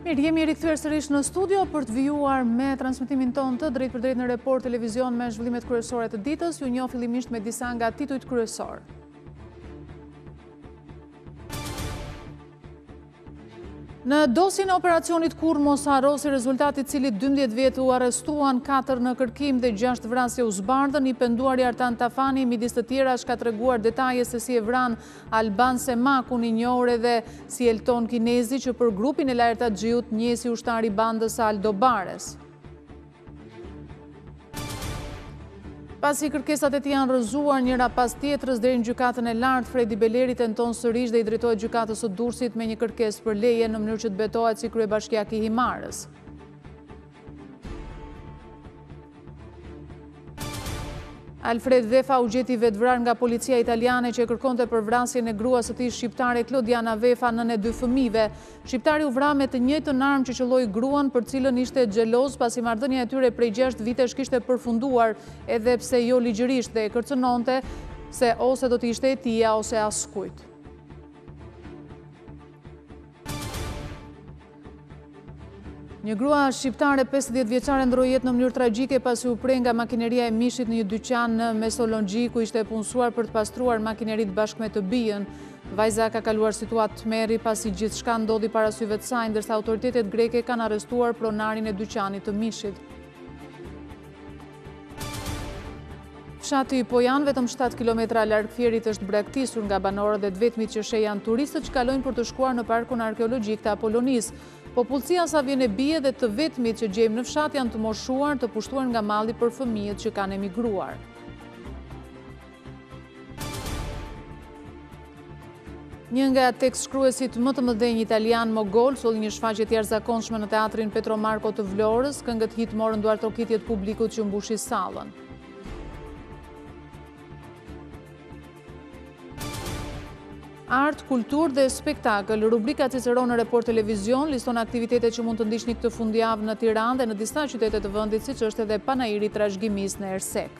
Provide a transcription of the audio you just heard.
Mirë, jemi rikthyer sërish në studio për të vijuar me transmitimin tonë të drejtpërdrejtë në Report Televizion me zhvillimet kryesore të ditës, ju njoh fillimisht me disa nga titujt kryesorë. Në dosjen e operacionit Kurrë mos harro, si rezultat i të cilit 12 vetë u arrestuan 4 në kërkim dhe 6 vrasje u zbardhën, i penduari Artan Tafani, midis të tjerash ka treguar detaje se si e vranë Alban Semakun, i njohur edhe si Elton Kinezi që për grupin e Laert Haxhiut njihej si ushtar i bandës së Aldo Bares. Pasi kërkesat e tij janë rrëzuar njëra pas tjetrës deri në Gjykatën e Lartë, Fredi Beleri tenton sërish dhe i drejtohet Gjykatës së Durrësit me një kërkesë për leje në mënyrë që të betohet si kryebashkiak i Himarës. Alfred Vefa u gjet i vetëvrarë nga policia italiane që e kërkonte për vrasjen e gruas së tij shqiptare Klodiana Vefa, nënë e dy fëmijëve. Shqiptari u vra me të njëjtën armë që qëlloi gruan, për të cilën ishte xheloz, pasi marrëdhënia e tyre prej gjashtë vitesh kishte përfunduar, edhe pse jo ligjërisht dhe e kërcënonte se ose do të ishte e tija ose e askujt. Një grua shqiptare 50 vjeçare ndërroi jetë në mënyrë tragjike pasi u pre nga makineria e mishit në një dyqan në Mesolongji, ku ishte e punësuar për të pastruar makineritë bashkë me të bijën. Vajza ka kaluar situatë tmerri pasi gjithçka ndodhi para syve të saj, ndërsa autoritetet greke kanë arrestuar pronarin e dyqanit të mishit. Fshati Pojan, vetëm 7 kilometra larg Fierit është braktisur nga banorët dhe të vetmit që sheh janë turistët që kalojnë për të shkuar në parkun arkeologjik të Apolonisë. Popullsia sa vjen e bie dhe të vetmit që gjejmë në fshat janë të moshuar të pushtuar nga malli për fëmijët që kanë emigruar. Një nga tekstshkruesit më të mëdhenj italianë, Mogol, solli një shfaqje të jashtëzakonshme në teatrin Petro Marko të Vlorës, këngët hit morën duartrokitjet e publikut që mbushi sallën. Art, kulturë dhe spektakël, rubrika Ciceron në Report Televizion, liston aktivitete që mund të ndiqni këtë fundjavë në Tiranë dhe në disa qytete të vendit, siç është edhe panairi i trashëgimisë në Ersekë.